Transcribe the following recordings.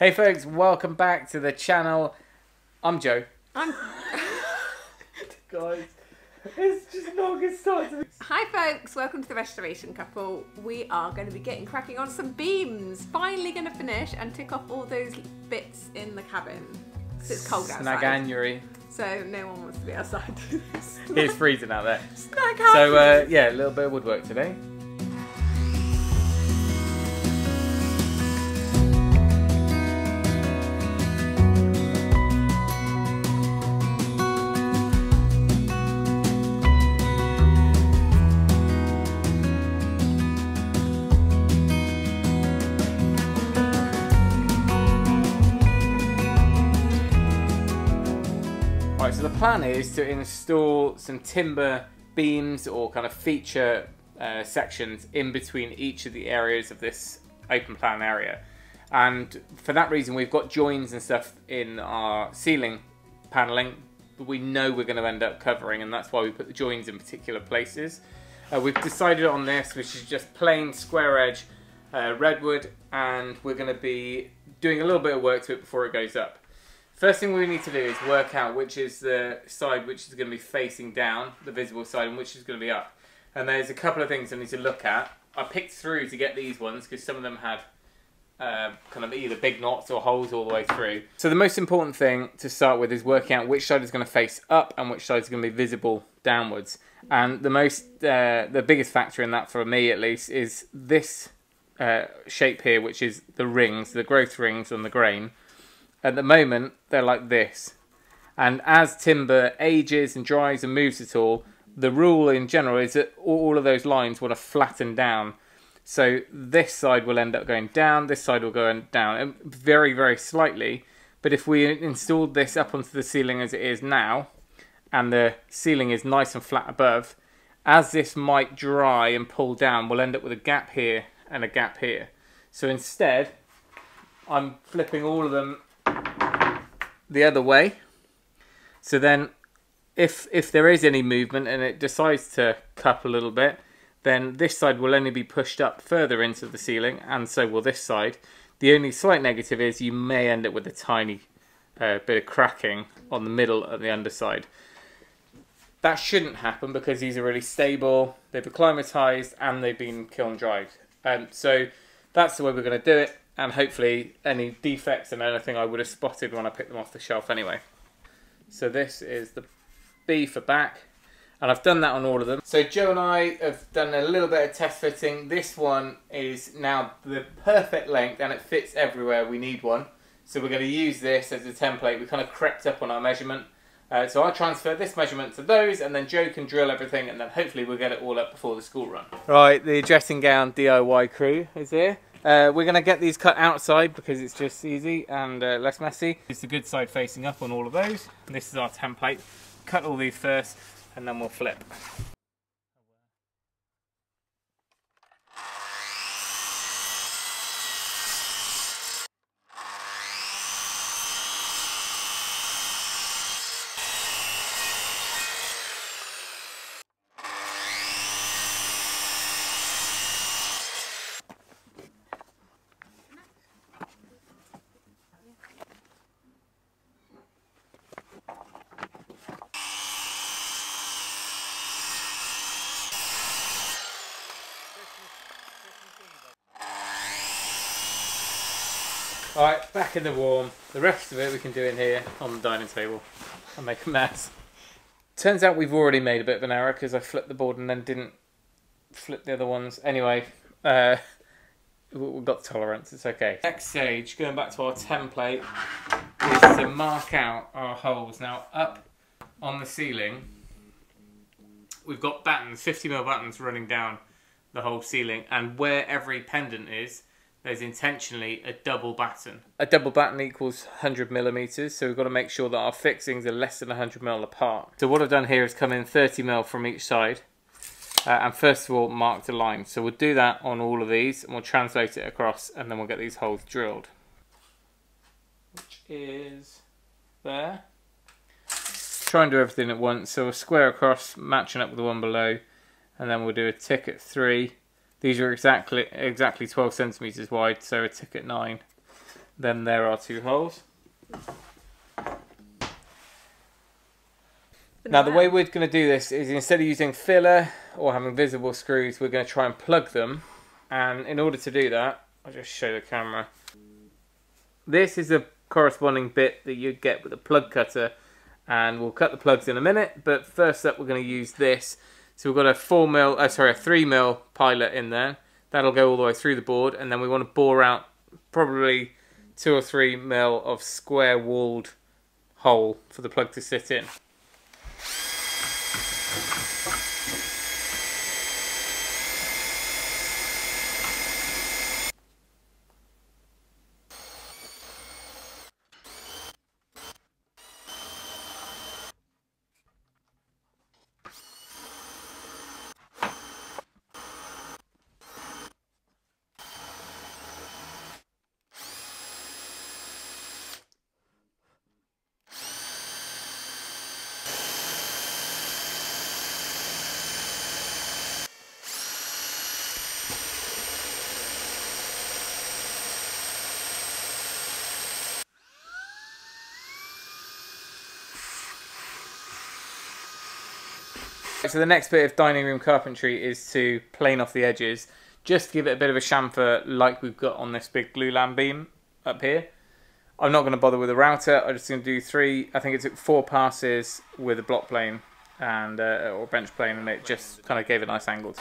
Hey folks, welcome back to the channel. I'm Joe. I'm... Guys, it's just not a good start to Hi folks, welcome to the Restoration Couple. We are going to be getting cracking on some beams. Finally going to finish and tick off all those bits in the cabin. 'Cause it's cold outside. Snaganuary. So no one wants to be outside. It's freezing out there. Snag So uh, yeah, a little bit of woodwork today. Plan is to install some timber beams or kind of feature uh, sections in between each of the areas of this open plan area. And for that reason, we've got joins and stuff in our ceiling paneling that we know we're going to end up covering, and that's why we put the joins in particular places. Uh, we've decided on this, which is just plain square edge uh, redwood, and we're going to be doing a little bit of work to it before it goes up. First thing we need to do is work out which is the side which is going to be facing down, the visible side, and which is going to be up. And there's a couple of things I need to look at. I picked through to get these ones because some of them had uh, kind of either big knots or holes all the way through. So the most important thing to start with is working out which side is going to face up and which side is going to be visible downwards. And the most, uh, the biggest factor in that for me at least is this uh, shape here, which is the rings, the growth rings on the grain. At the moment, they're like this. And as timber ages and dries and moves at all, the rule in general is that all of those lines want to flatten down. So this side will end up going down, this side will go down, very, very slightly. But if we installed this up onto the ceiling as it is now, and the ceiling is nice and flat above, as this might dry and pull down, we'll end up with a gap here and a gap here. So instead, I'm flipping all of them the other way. So then if if there is any movement and it decides to cup a little bit, then this side will only be pushed up further into the ceiling and so will this side. The only slight negative is you may end up with a tiny uh, bit of cracking on the middle of the underside. That shouldn't happen because these are really stable, they've acclimatized and they've been kiln dried. Um, so that's the way we're going to do it and hopefully any defects and anything I would have spotted when I picked them off the shelf anyway. So this is the B for back and I've done that on all of them. So Joe and I have done a little bit of test fitting. This one is now the perfect length and it fits everywhere we need one. So we're going to use this as a template. We kind of crept up on our measurement. Uh, so I'll transfer this measurement to those and then Joe can drill everything and then hopefully we'll get it all up before the school run. Right, the dressing gown DIY crew is here. Uh, we're going to get these cut outside because it's just easy and uh, less messy. It's the good side facing up on all of those. This is our template. Cut all these first and then we'll flip. Alright, back in the warm. The rest of it we can do in here on the dining table and make a mess. Turns out we've already made a bit of an error because I flipped the board and then didn't flip the other ones. Anyway, uh, we've got tolerance, it's okay. Next stage, going back to our template, is to mark out our holes. Now, up on the ceiling, we've got battens, 50mm battens running down the whole ceiling, and where every pendant is, there's intentionally a double batten. A double batten equals 100 millimeters, so we've got to make sure that our fixings are less than 100 mil apart. So what I've done here is come in 30 mil from each side, uh, and first of all mark the line. So we'll do that on all of these, and we'll translate it across, and then we'll get these holes drilled. Which is there. Try and do everything at once. So we'll square across, matching up with the one below, and then we'll do a tick at three these are exactly exactly 12 centimeters wide, so a tick at 9. Then there are two holes. Now the way we're going to do this is instead of using filler or having visible screws, we're going to try and plug them. And in order to do that, I'll just show the camera. This is a corresponding bit that you get with a plug cutter and we'll cut the plugs in a minute but first up we're going to use this so we've got a 4 mil uh, sorry a 3 mil pilot in there. That'll go all the way through the board and then we want to bore out probably 2 or 3 mil of square walled hole for the plug to sit in So the next bit of dining room carpentry is to plane off the edges, just give it a bit of a chamfer like we've got on this big glulam beam up here. I'm not going to bother with a router, I'm just going to do three, I think it took four passes with a block plane and uh, or bench plane and it just kind of gave a nice angle.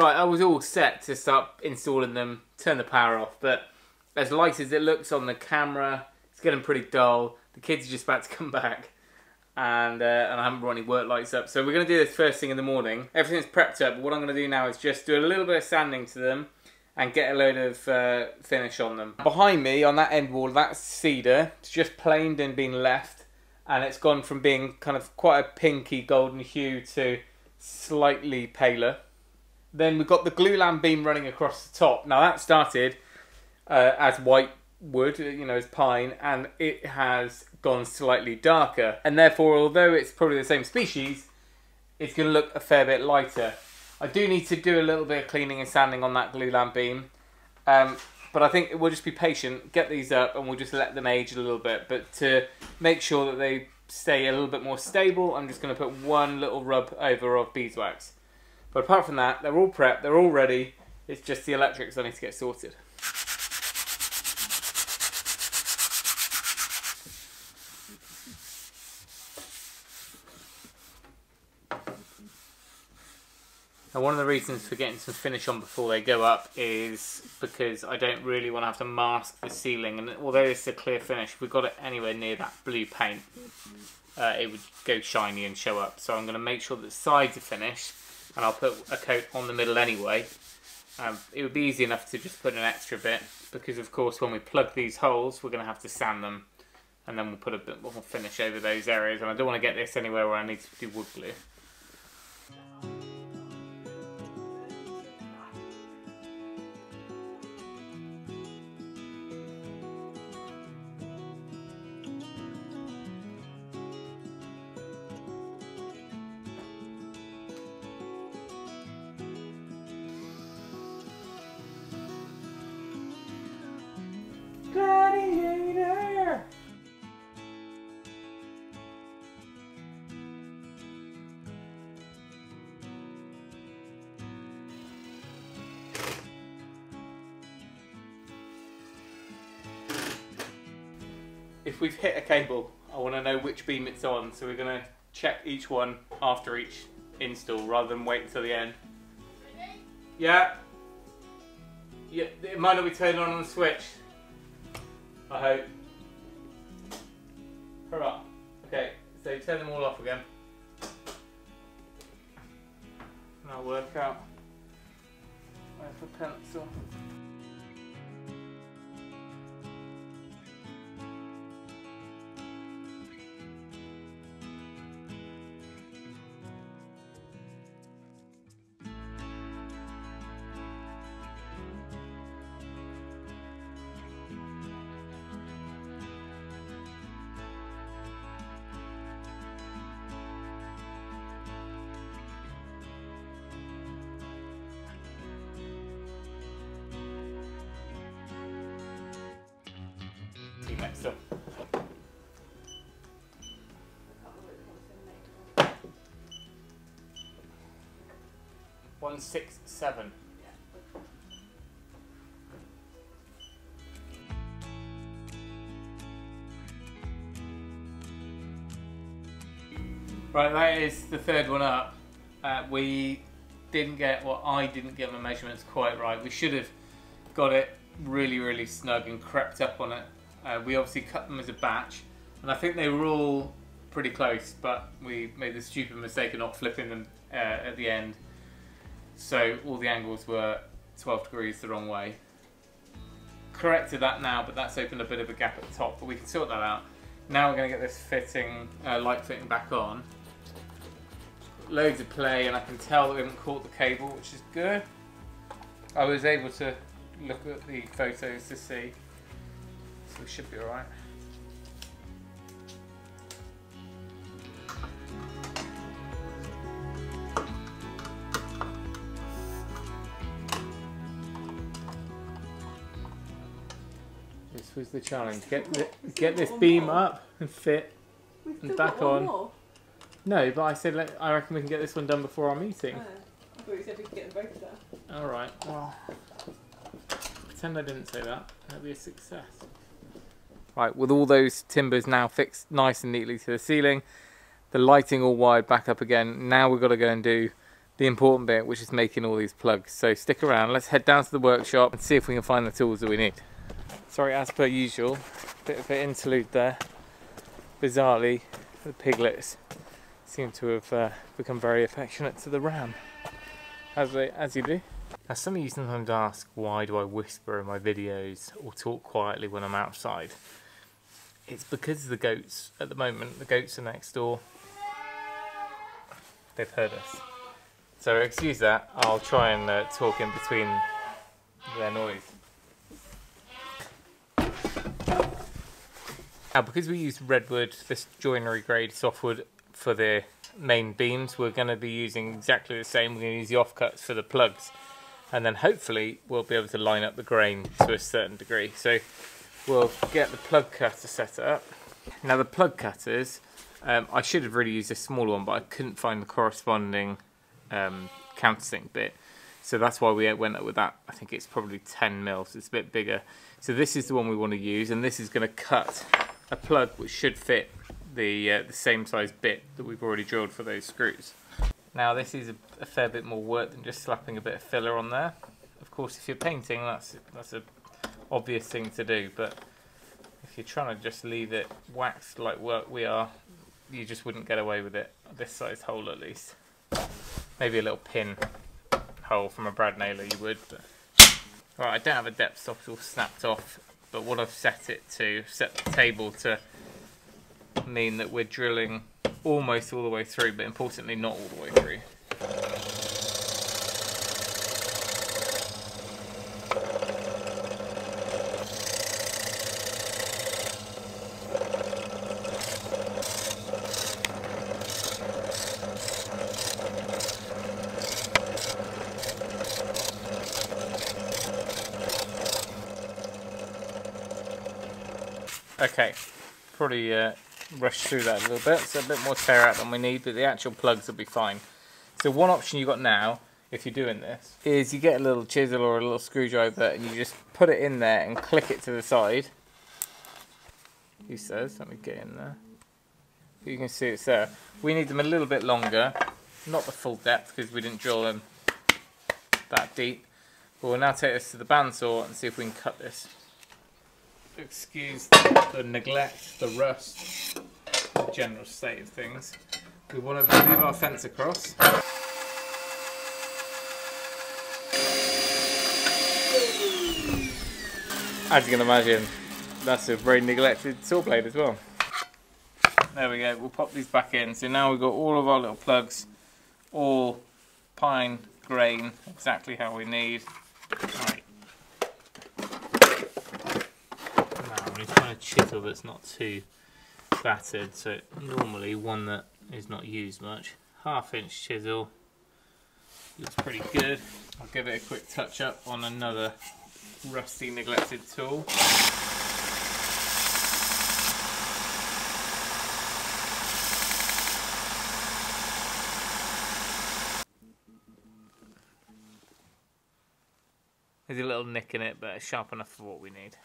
Right, I was all set to start installing them, turn the power off, but as light as it looks on the camera, it's getting pretty dull. The kids are just about to come back, and uh, and I haven't brought any work lights up. So we're going to do this first thing in the morning. Everything's prepped up, what I'm going to do now is just do a little bit of sanding to them and get a load of uh, finish on them. Behind me, on that end wall, that's cedar. It's just planed and been left, and it's gone from being kind of quite a pinky golden hue to slightly paler. Then we've got the glulam beam running across the top. Now that started uh, as white wood, you know, as pine, and it has gone slightly darker. And therefore, although it's probably the same species, it's going to look a fair bit lighter. I do need to do a little bit of cleaning and sanding on that glulam beam. Um, but I think we'll just be patient, get these up, and we'll just let them age a little bit. But to make sure that they stay a little bit more stable, I'm just going to put one little rub over of beeswax. But apart from that, they're all prepped, they're all ready. It's just the electrics I need to get sorted. Now one of the reasons for getting some finish on before they go up is because I don't really want to have to mask the ceiling and although it's a clear finish, if we got it anywhere near that blue paint, uh, it would go shiny and show up. So I'm going to make sure that the sides are finished and I'll put a coat on the middle anyway. Um, it would be easy enough to just put an extra bit because of course when we plug these holes we're going to have to sand them and then we'll put a bit more finish over those areas and I don't want to get this anywhere where I need to do wood glue. If we've hit a cable, I want to know which beam it's on, so we're going to check each one after each install rather than wait until the end. Yeah. Yeah, it might not be turned on on the switch. I hope. Hurrah. Okay, so turn them all off again. And I'll work out where's the pencil. So. One six seven. Right, that is the third one up. Uh, we didn't get, well, I didn't get my measurements quite right. We should have got it really, really snug and crept up on it uh, we obviously cut them as a batch, and I think they were all pretty close, but we made the stupid mistake of not flipping them uh, at the end. So all the angles were 12 degrees the wrong way. Corrected that now, but that's opened a bit of a gap at the top, but we can sort that out. Now we're going to get this fitting, uh, light fitting back on. Loads of play, and I can tell that we haven't caught the cable, which is good. I was able to look at the photos to see, we should be alright. This was the challenge. Get the, get this beam up and fit. We've And back on. No, but I said let, I reckon we can get this one done before our meeting. Oh, I thought you said we could get them both there. All right. Well, pretend I didn't say that. That'd be a success. Right, with all those timbers now fixed nice and neatly to the ceiling, the lighting all wired back up again. Now we've got to go and do the important bit, which is making all these plugs. So stick around. Let's head down to the workshop and see if we can find the tools that we need. Sorry, as per usual, bit of an interlude there. Bizarrely, the piglets seem to have uh, become very affectionate to the ram, as they as you do. Now, some of you sometimes ask why do I whisper in my videos or talk quietly when I'm outside. It's because the goats at the moment. The goats are next door. They've heard us. So excuse that. I'll try and uh, talk in between their noise. Now, because we use redwood, this joinery grade softwood for the main beams, we're going to be using exactly the same. We're going to use the offcuts for the plugs, and then hopefully we'll be able to line up the grain to a certain degree. So we'll get the plug cutter set up. Now, the plug cutters, um, I should have really used a smaller one, but I couldn't find the corresponding um, countersink bit. So that's why we went up with that. I think it's probably 10 mils. It's a bit bigger. So this is the one we want to use, and this is going to cut a plug which should fit the uh, the same size bit that we've already drilled for those screws. Now this is a, a, fair bit more work than just slapping a bit of filler on there. Of course, if you're painting, that's that's a obvious thing to do. But if you're trying to just leave it waxed like we are, you just wouldn't get away with it. This size hole at least. Maybe a little pin hole from a brad nailer you would. But... Right, I don't have a depth stop, it's all snapped off but what I've set it to, set the table to mean that we're drilling almost all the way through, but importantly not all the way through. Okay, probably uh, rush through that a little bit. It's a bit more tear out than we need, but the actual plugs will be fine. So one option you've got now, if you're doing this, is you get a little chisel or a little screwdriver and you just put it in there and click it to the side. He says, let me get in there. You can see it's there. We need them a little bit longer, not the full depth because we didn't drill them that deep. But we'll now take this to the bandsaw and see if we can cut this excuse the neglect, the rust, the general state of things. We want to move our fence across. As you can imagine, that's a very neglected saw blade as well. There we go, we'll pop these back in. So now we've got all of our little plugs, all pine grain, exactly how we need. Right. I'm chisel that's not too battered, so normally one that is not used much. Half inch chisel, looks pretty good. I'll give it a quick touch up on another rusty neglected tool. There's a little nick in it, but it's sharp enough for what we need.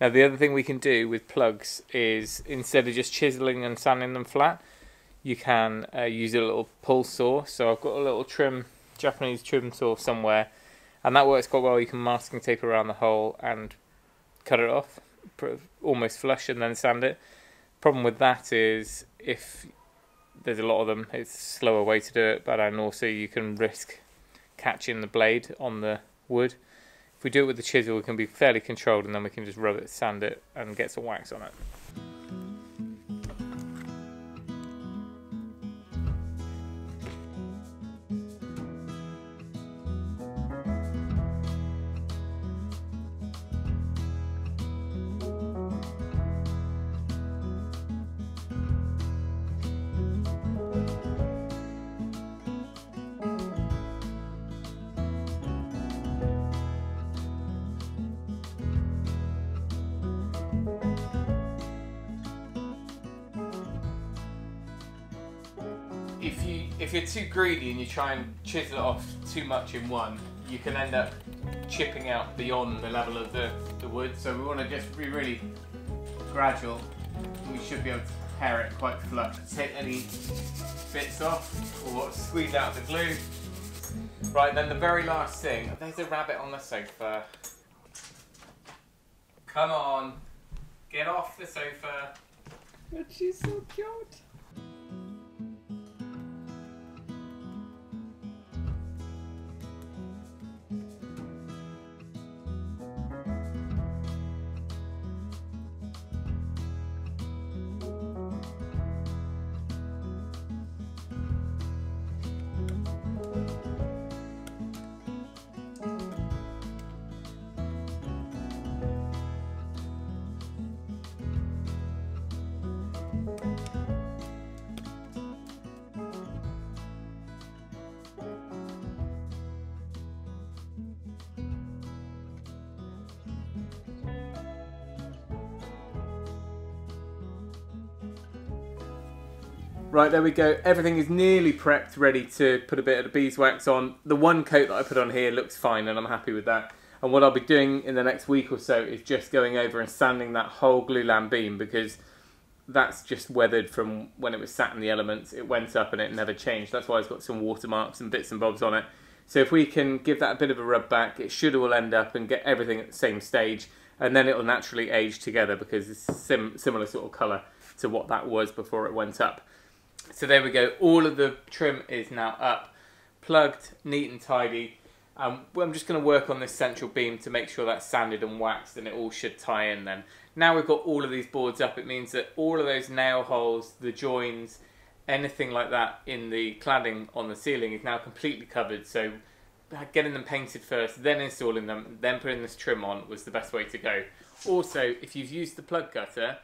Now the other thing we can do with plugs is instead of just chiseling and sanding them flat, you can uh, use a little pull saw. So I've got a little trim, Japanese trim saw somewhere, and that works quite well. You can masking tape around the hole and cut it off, almost flush, and then sand it. Problem with that is if there's a lot of them, it's a slower way to do it, but and also you can risk catching the blade on the wood. If we do it with the chisel, we can be fairly controlled and then we can just rub it, sand it, and get some wax on it. If you if you're too greedy and you try and chisel it off too much in one, you can end up chipping out beyond the level of the, the wood. So we want to just be really gradual. We should be able to prepare it quite flush. Take any bits off or squeeze out the glue. Right, then the very last thing, there's a rabbit on the sofa. Come on, get off the sofa. But she's so cute. Right, there we go. Everything is nearly prepped, ready to put a bit of the beeswax on. The one coat that I put on here looks fine and I'm happy with that. And what I'll be doing in the next week or so is just going over and sanding that whole glulam beam because that's just weathered from when it was sat in the elements. It went up and it never changed. That's why it's got some watermarks and bits and bobs on it. So if we can give that a bit of a rub back, it should all end up and get everything at the same stage and then it will naturally age together because it's sim similar sort of colour to what that was before it went up. So there we go. All of the trim is now up, plugged, neat and tidy. Um, I'm just going to work on this central beam to make sure that's sanded and waxed and it all should tie in then. Now we've got all of these boards up, it means that all of those nail holes, the joins, anything like that in the cladding on the ceiling is now completely covered. So getting them painted first, then installing them, then putting this trim on was the best way to go. Also, if you've used the plug cutter,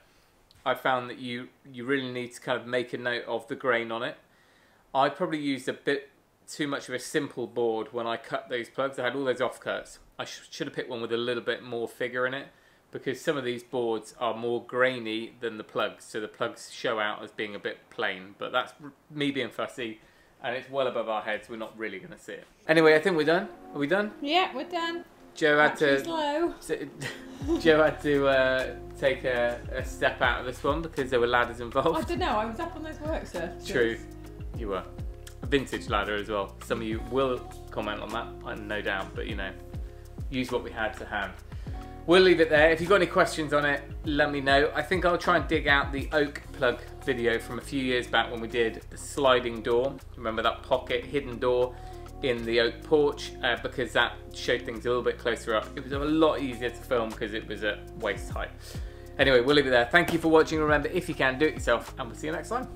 I found that you you really need to kind of make a note of the grain on it. I probably used a bit too much of a simple board when I cut those plugs. I had all those offcuts. I sh should have picked one with a little bit more figure in it because some of these boards are more grainy than the plugs, so the plugs show out as being a bit plain. But that's me being fussy, and it's well above our heads. We're not really going to see it. Anyway, I think we're done. Are we done? Yeah, we're done. Joe had Battery's to. low. Joe had to uh, take a, a step out of this one because there were ladders involved. I don't know. I was up on those work surfaces. True, you were. A vintage ladder as well. Some of you will comment on that, no doubt, but you know, use what we had to hand. We'll leave it there. If you've got any questions on it, let me know. I think I'll try and dig out the oak plug video from a few years back when we did the sliding door. Remember that pocket hidden door in the oak porch uh, because that showed things a little bit closer up. It was a lot easier to film because it was at waist height. Anyway, we'll leave it there. Thank you for watching. Remember, if you can, do it yourself, and we'll see you next time.